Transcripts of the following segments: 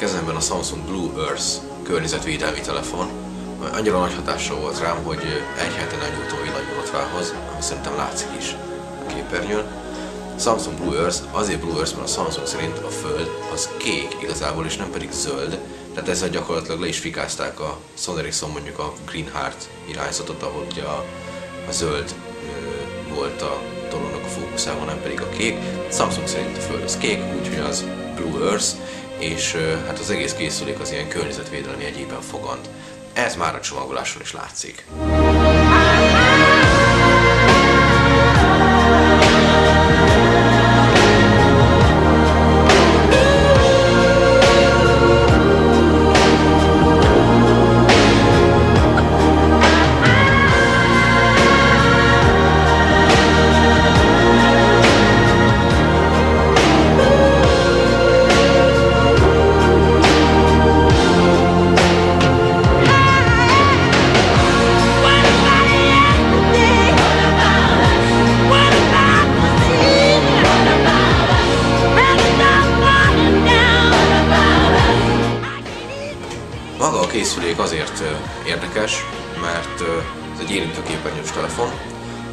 kezemben a Samsung Blue Earth környezetvédelmi telefon, annyira nagy hatással volt rám, hogy egy hete nem nyújtom villanyborotvához, ami szerintem látszik is a képernyőn. Samsung Blue Earth, azért Blue Earth, mert a Samsung szerint a Föld az kék igazából, és nem pedig zöld, tehát ezzel gyakorlatilag le is fikázták a Sony Ericsson mondjuk a Green Heart irányzatot, ahol ugye a, a zöld ö, volt a dolognak a fókuszában, nem pedig a kék. Samsung szerint a Föld az kék, úgyhogy az Blue Earth, és hát az egész készülék az ilyen környezetvédelmi egyében fogant. Ez már a csomagoláson is látszik. Érdekes, mert ez egy érintőképernyős telefon,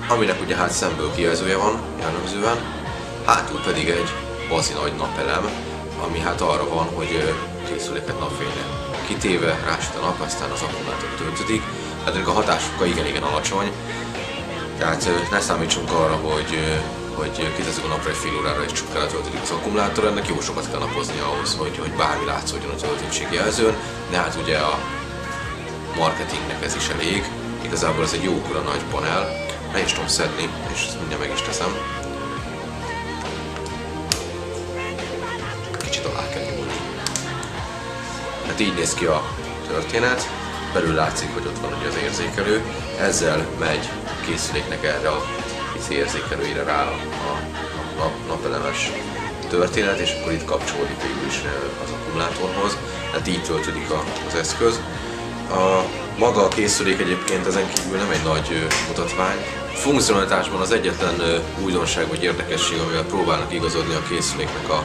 aminek ugye hát szemből kijelzője van jellemzően, hátul pedig egy bazi nagy napelem, ami hát arra van, hogy készüléket napfényre kitéve, rásüt a nap, aztán az akkumulátor töltődik. Hát ennek a hatásfoka igen-igen alacsony, tehát ne számítsunk arra, hogy hogy kitezzük a napra egy fél órára és csak töltődik az akkumulátor, ennek jó sokat kell napozni ahhoz, hogy, hogy bármi látszódjon a töltöttségjelzőn, de hát ugye a marketingnek ez is elég. Igazából ez egy jókora nagy panel, le is tudom szedni, és ezt mindjárt meg is teszem. Kicsit alá kell nyúlni. Hát így néz ki a történet, belül látszik, hogy ott van ugye az érzékelő, ezzel megy készüléknek erre a érzékelőire rá a, a, a napelemes történet, és akkor itt kapcsolódik végül is az akkumulátorhoz, tehát így töltődik a, az eszköz. A maga a készülék egyébként ezen kívül nem egy nagy mutatvány. Funkcionalitásban az egyetlen újdonság vagy érdekesség, amivel próbálnak igazodni a készüléknek a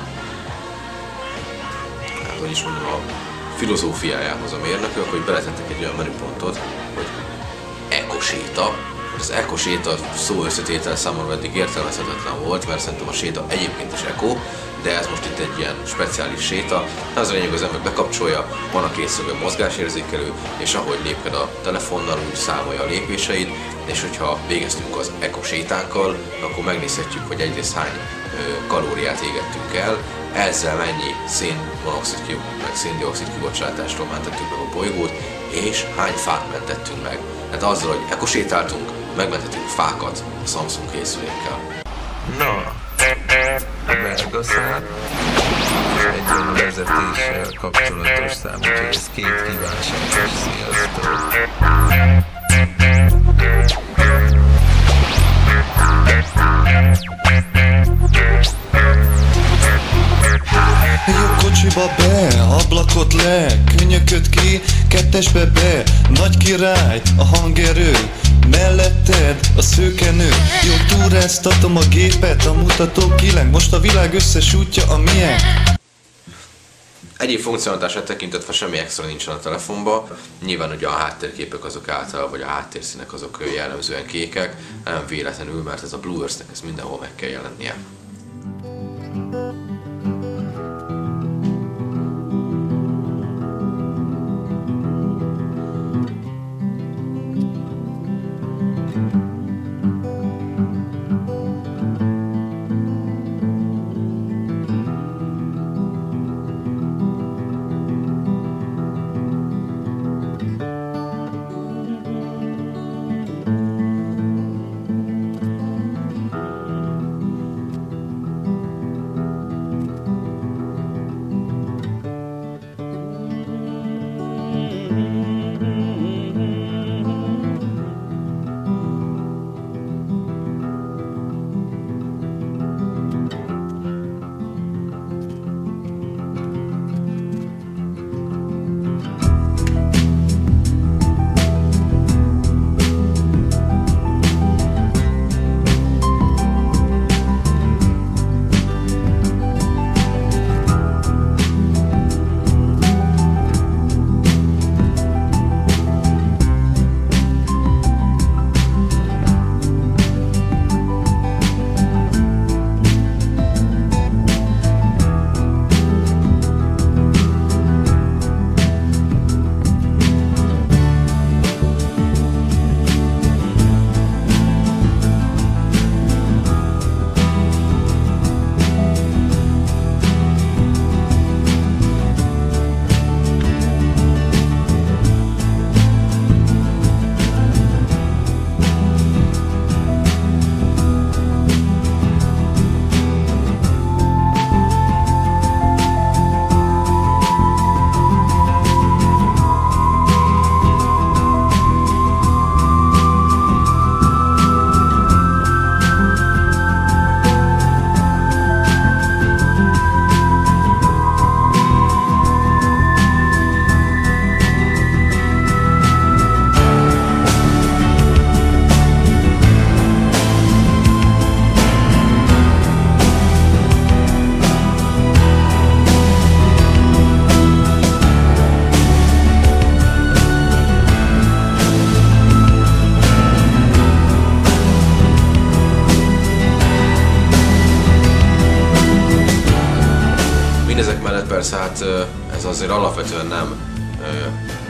hát, hogy is mondjam, a filozófiájához a mérnökök, hogy beletettek egy olyan menüpontot, hogy ekoséta, az eko séta szó összetétel számomra eddig értelmezhetetlen volt, mert szerintem a séta egyébként is eko, de ez most itt egy ilyen speciális séta. Az a lényeg, az ember bekapcsolja, van a készülő mozgásérzékelő, és ahogy lépked a telefonnal, úgy számolja a lépéseid, és hogyha végeztünk az eko sétánkkal, akkor megnézhetjük, hogy egyrészt hány kalóriát égettünk el, ezzel mennyi szénmonoxid meg széndiokszid kibocsátástól mentettük meg a bolygót, és hány fát mentettünk meg. Tehát azzal, hogy ekosétáltunk, megmenthetünk fákat a Samsung készülékkel. Na, a belgaszár egy vezetéssel kapcsolatos szám, úgyhogy ez két kívánságos. Sziasztok! Jó kocsiba be, ablakot le, könyököt ki, kettesbe be Nagy király, a hangerő, melletted a szőkenő Jó túráztatom a gépet, a mutató kileng Most a világ összes útja a milyen Egyéb funkcionalitását tekintve semmi extra nincsen a telefonban. Nyilván ugye a háttérképek azok által, vagy a háttérszínek azok jellemzően kékek, nem véletlenül, mert ez a Blue Earth-nek ez mindenhol meg kell jelennie. Persze, hát ez azért alapvetően nem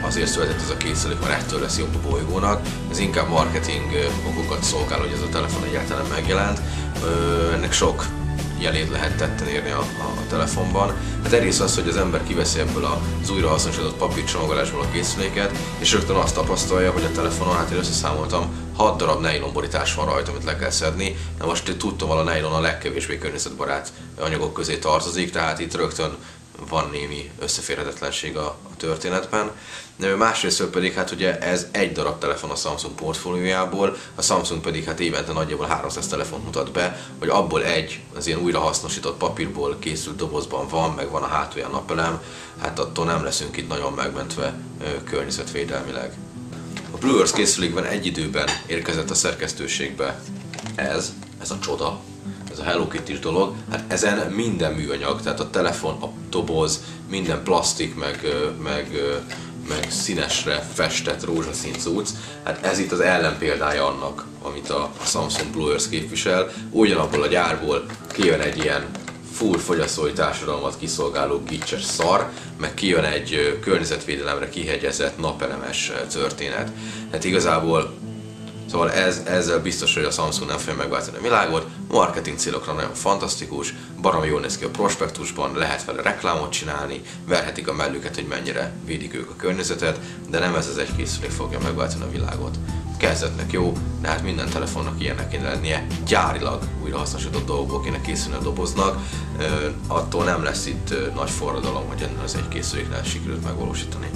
azért született ez a készülék, mert ettől lesz jobb a bolygónak. Ez inkább marketing okokat szolgál, hogy ez a telefon egyáltalán megjelent. Ennek sok jelét lehet tetten érni a, a, a telefonban. Hát egyrészt az, hogy az ember kiveszi ebből az újrahasznosított papírcsomagolásból a készüléket, és rögtön azt tapasztalja, hogy a telefonon, hát én összeszámoltam, 6 darab nejlonborítás van rajta, amit le kell szedni. Na most tudtam, a nejlon a legkevésbé környezetbarát anyagok közé tartozik, tehát itt rögtön van némi összeférhetetlenség a, a történetben. Másrészt pedig hát ugye ez egy darab telefon a Samsung portfóliójából, a Samsung pedig hát évente nagyjából 300 telefont mutat be, hogy abból egy az ilyen újrahasznosított papírból készült dobozban van, meg van a hátulján napelem, hát attól nem leszünk itt nagyon megmentve környezetvédelmileg. A Earth készülékben egy időben érkezett a szerkesztőségbe ez, ez a csoda, ez a Hello kitty dolog, hát ezen minden műanyag, tehát a telefon, a doboz, minden plastik, meg, meg, meg színesre festett rózsaszín cucc, hát ez itt az ellenpéldája annak, amit a Samsung Blue Earth képvisel. Ugyanabból a gyárból kijön egy ilyen full fogyasztói társadalmat kiszolgáló gicses szar, meg kijön egy környezetvédelemre kihegyezett napelemes történet. Hát igazából Szóval ez, ezzel biztos, hogy a Samsung nem fogja megváltani a világot, marketing célokra nagyon fantasztikus, baromi jól néz ki a prospektusban, lehet vele reklámot csinálni, verhetik a mellüket, hogy mennyire védik ők a környezetet, de nem ez az egy készülék fogja megváltani a világot. Kezdetnek jó, de hát minden telefonnak ilyennek kéne lennie, gyárilag újrahasznosított dolgokból kéne készülni a doboznak, attól nem lesz itt nagy forradalom, hogy ennél az egy készüléknál sikerült megvalósítani.